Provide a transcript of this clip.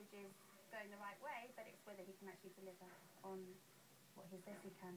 message is going the right way, but it's whether he can actually deliver on what he says he can.